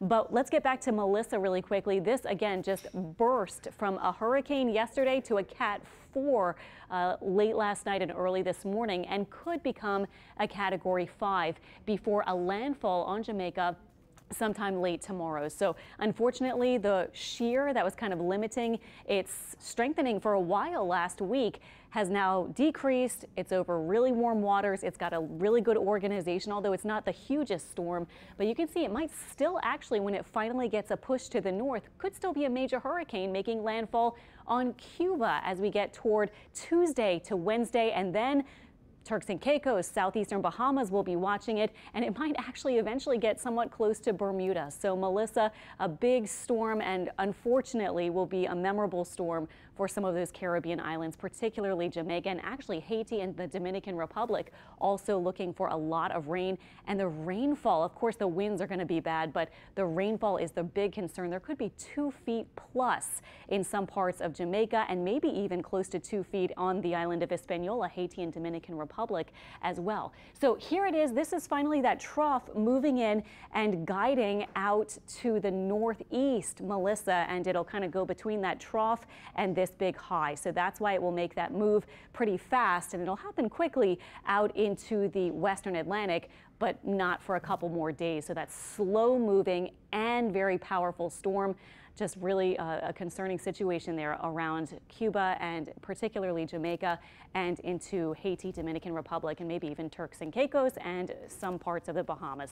But let's get back to Melissa really quickly. This again just burst from a hurricane yesterday to a Cat 4 uh, late last night and early this morning and could become a Category 5 before a landfall on Jamaica sometime late tomorrow. So unfortunately, the shear that was kind of limiting its strengthening for a while last week has now decreased. It's over really warm waters. It's got a really good organization, although it's not the hugest storm. But you can see it might still actually, when it finally gets a push to the north, could still be a major hurricane making landfall on Cuba as we get toward Tuesday to Wednesday and then Turks and Caicos, southeastern Bahamas will be watching it, and it might actually eventually get somewhat close to Bermuda. So, Melissa, a big storm, and unfortunately will be a memorable storm for some of those Caribbean islands, particularly Jamaica and actually Haiti and the Dominican Republic, also looking for a lot of rain. And the rainfall, of course, the winds are going to be bad, but the rainfall is the big concern. There could be two feet plus in some parts of Jamaica and maybe even close to two feet on the island of Hispaniola, Haiti and Dominican Republic. Republic as well. So here it is. This is finally that trough moving in and guiding out to the northeast, Melissa, and it'll kind of go between that trough and this big high. So that's why it will make that move pretty fast and it'll happen quickly out into the western Atlantic but not for a couple more days. So that's slow moving and very powerful storm. Just really a, a, concerning situation there around Cuba and particularly Jamaica and into Haiti, Dominican Republic, and maybe even Turks and Caicos and some parts of the Bahamas.